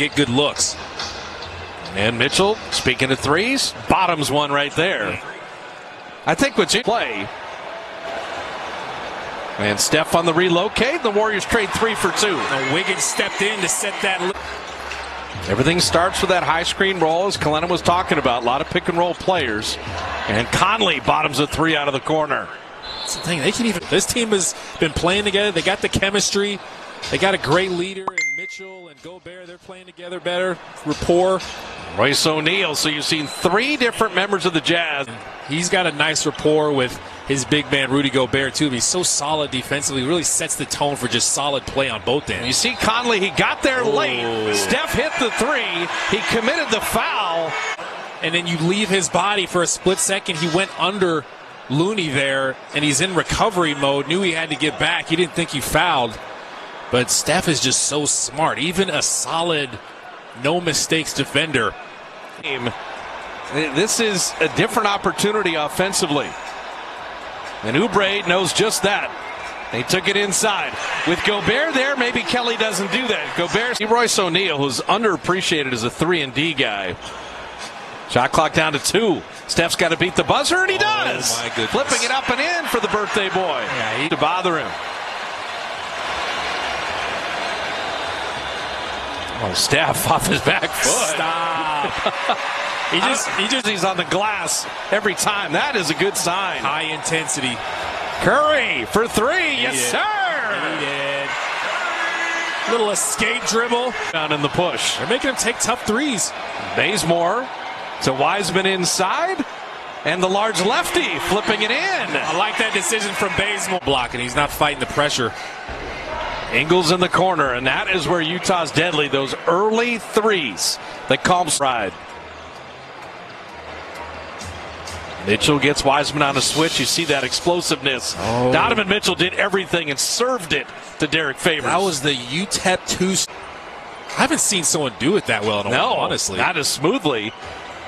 get good looks. And Mitchell, speaking of threes, bottoms one right there. I think what's in play. And Steph on the relocate. The Warriors trade three for two. Now Wiggins stepped in to set that. Everything starts with that high screen roll, as Kelenna was talking about. A lot of pick and roll players. And Conley bottoms a three out of the corner. That's the thing. They can even. This team has been playing together. They got the chemistry. They got a great leader in Mitchell and Gobert. They're playing together better. Rapport. Royce O'Neale. So you've seen three different members of the Jazz. He's got a nice rapport with his big man Rudy Gobert too. He's so solid defensively. Really sets the tone for just solid play on both ends. You see Conley. He got there Oh. late. Steph hit the three. He committed the foul. and then you leave his body for a split second. He went under Looney there, and he's in recovery mode. Knew he had to get back. He didn't think he fouled. But Steph is just so smart. Even a solid, no mistakes defender. This is a different opportunity offensively. And Oubre knows just that. They took it inside. With Gobert there, maybe Kelly doesn't do that. Gobert, see Royce O'Neale, who's underappreciated as a 3 and D guy. Shot clock down to two. Steph's got to beat the buzzer, and he oh does. my goodness. Flipping it up and in for the birthday boy. Yeah, he- to bother him. Oh, Steph off his back foot. Stop. he just, he just He's on the glass every time. That is a good sign. high intensity. Curry for three. Yes, He sir. did. Little escape dribble. Down in the push. They're making him take tough threes. Bazemore to Wiseman inside. And the large lefty flipping it in. I like that decision from Bazemore. Blocking. He's not fighting the pressure. Ingles in the corner, and that is where Utah's deadly. Those early threes that calm ride. Mitchell gets Wiseman on a switch. You see that explosiveness. Oh. Donovan Mitchell did everything and served it to Derrick Favors. That was the UTEP 2. I haven't seen someone do it that well in a No, while, honestly. not as smoothly.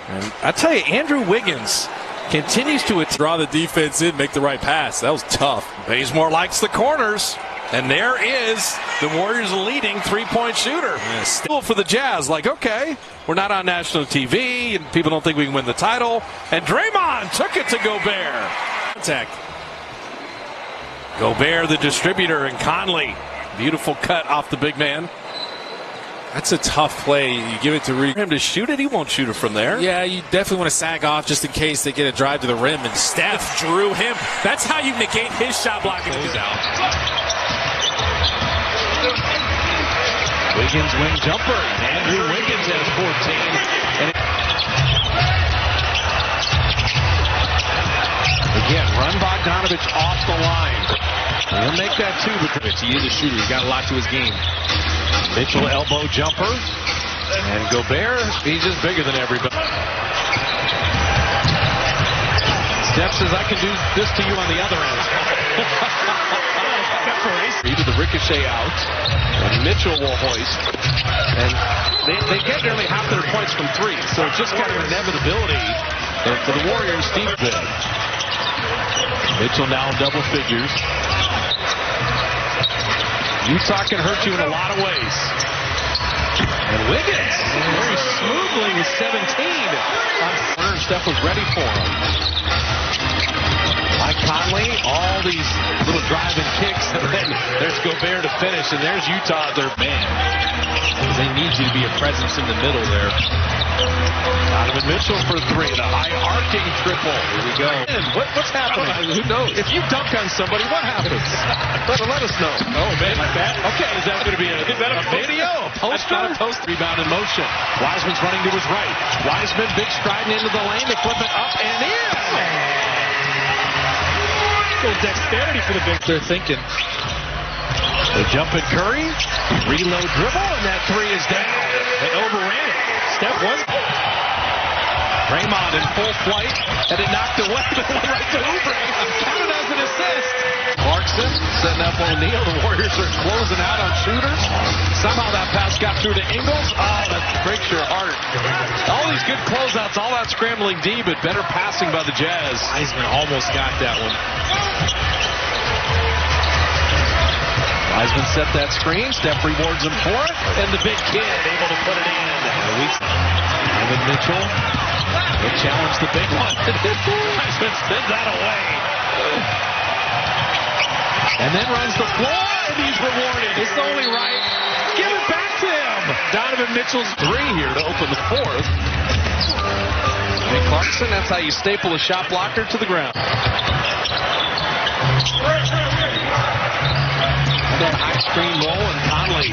And I tell you, Andrew Wiggins continues to. Draw the defense in, make the right pass. That was tough. Bazemore likes the corners. And there is the Warriors' leading three-point shooter. Yeah, Still for the Jazz, like, okay, we're not on national TV, and people don't think we can win the title. And Draymond took it to Gobert. Contact. Gobert, the distributor, and Conley. Beautiful cut off the big man. That's a tough play. You give it to Rudy. For him to shoot it, he won't shoot it from there. Yeah, you definitely want to sag off just in case they get a drive to the rim. And Steph drew him. That's how you negate his shot blocking. Wiggins wing jumper. Andrew Wiggins has 14. And Again, run Bogdanovich off the line. He'll make that two, but He is a shooter. He's got a lot to his game. Mitchell elbow jumper. And Gobert, he's just bigger than everybody. Steph says, I can do this to you on the other end. Either the ricochet out, and Mitchell will hoist. And they, they get nearly half their points from three, so it's just kind of inevitability and for the Warriors deep bid. Mitchell now in double figures. Utah can hurt you in a lot of ways. And Wiggins, very smoothly with 17. Uh, Steph was ready for him. Mike Conley, all these little driving kicks, and then there's Gobert to finish, and there's Utah, their man. They need you to be a presence in the middle there. Donovan Mitchell for three, the high arcing triple. Here we go. What, what's happening? Oh, who knows? If you dunk on somebody, what happens? let, let us know. Oh, man, like that? Okay, is that going to be a, is that a, video? A poster? That's not a poster. Rebound in motion. Wiseman's running to his right. Wiseman, big striding into the lane. They flip it up and in. Little dexterity for the big. They're thinking. They jump in Curry, reload dribble, and that three is down. They overran it. Steph was. Draymond in full flight, and it knocked away, but went right to Oubre. Counted as an assist. Clarkson setting up O'Neale. The Warriors are closing out on shooters. Somehow that pass got through to Ingles. Oh, that breaks your heart. All these good closeouts, all that scrambling D, but better passing by the Jazz. Wiseman almost got that one. Wiseman set that screen. Steph rewards him for it, and the big kid able to put it in. Donovan Mitchell. They challenge the big one. Wiseman spins that away. And then runs the floor, and he's rewarded. It's only right. Give it back to him. Donovan Mitchell's three here to open the fourth. And Clarkson, that's how you staple a shot blocker to the ground. That high screen roll, and Conley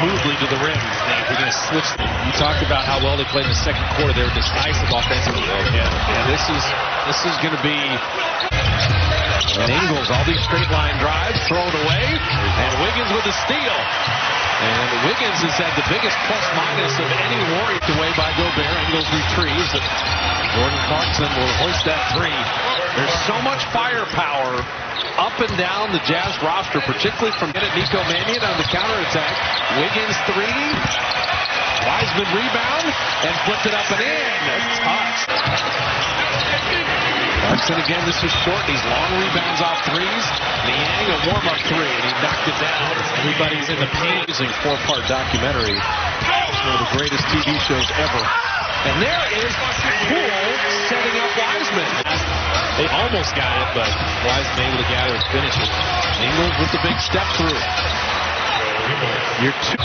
smoothly to the rim. We're going to switch. You talked about how well they played in the second quarter. They were decisive offensively. Yeah, yeah. This is this is going to be and Ingles. All these straight line drives thrown away, and Wiggins with a steal. And Wiggins has had the biggest plus minus of any Warrior away by Gobert. Ingles retrieves. And Jordan Clarkson will hoist that three. So much firepower up and down the Jazz roster, particularly from Nico Mannion on the counterattack. Wiggins three. Wiseman rebound and flipped it up and in. Touch. Clarkson again, this is short. These long rebounds off threes. Niang, a warm-up three, and he knocked it down. Everybody's in the paint. Amazing four-part documentary. It's one of the greatest TV shows ever. And there is Poole setting up Wiseman. They almost got it, but Wiseman able to gather and finish it. Ingles with the big step through. You're two.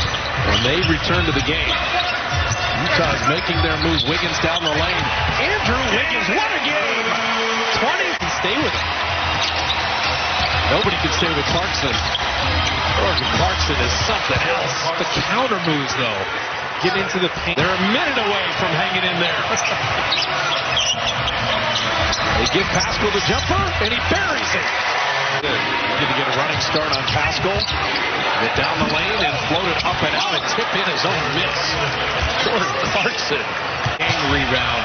When they return to the game, Utah's making their move. Wiggins down the lane. Andrew Wiggins, what a game! 20 can stay with it. Nobody can stay with Clarkson. Clarkson is something else. The counter moves, though. Get into the paint. They're a minute away from hanging in there. they give Paschall the jumper, and he buries it. Good. Going to get a running start on Paschall. Get down the lane and float it up and out and tip in his own miss. Jordan Clarkson. Gang rebound.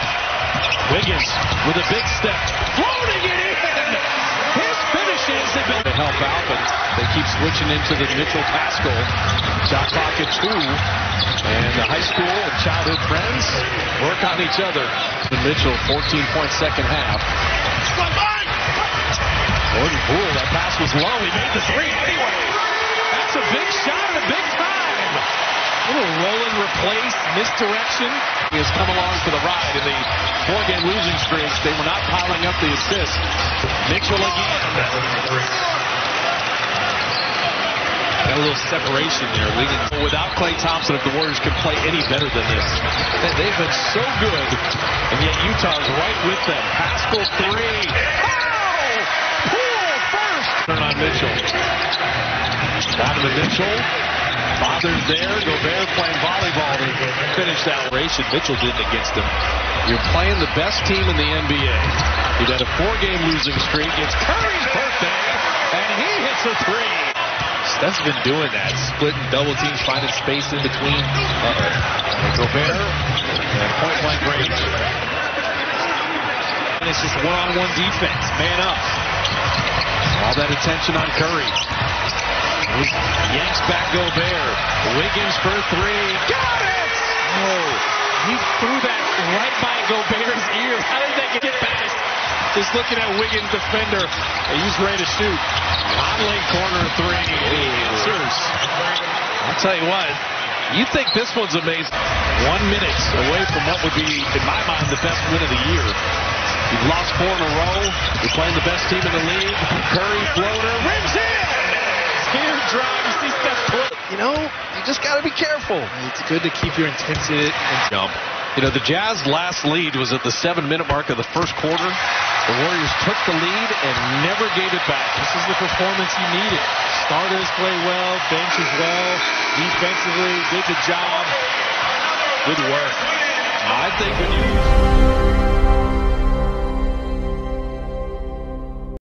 Wiggins with a big step. Floating it in. His finishes have been to help out, but keep switching into the Mitchell Paschall. Shot clock at two. And the high school and childhood friends work on each other. The Mitchell 14-point second half. Jordan Poole, that pass was low. He made the three anyway. That's a big shot at a big time. A little roll and replace, misdirection. He has come along for the ride in the four-game losing streak. They were not piling up the assists. Mitchell again. A little separation there. Without Klay Thompson, if the Warriors could play any better than this, they've been so good, and yet Utah's right with them. Paschall three. Oh! Poole first. Turn on Mitchell. Donovan Mitchell. Father's there. Gobert playing volleyball to finish that. Ration Mitchell didn't against him. You're playing the best team in the NBA. You've had a four-game losing streak. It's Curry's birthday, and he hits a three. Steph's been doing that, splitting double teams, finding space in between. Uh-oh. Gobert and point blank range. And it's just one-on-one defense, man up. All that attention on Curry. Yanks back Gobert. Wiggins for three. Got it! Oh, he threw that right by Gobert's ear. How did that get past? Just looking at Wiggins' defender. He's ready to shoot. Conley corner three. Answers. I'll tell you what. You think this one's amazing. One minute away from what would be, in my mind, the best win of the year. You've lost four in a row. You're playing the best team in the league. Curry floater. Rims in! Teardrop. You see Steph put. You know, you just got to be careful. It's good to keep your intensity and jump. You know, the Jazz last lead was at the seven-minute mark of the first quarter. The Warriors took the lead and never gave it back. This is the performance you needed. Starters play well, bench as well. Defensively, did the job. Good work. I think when you...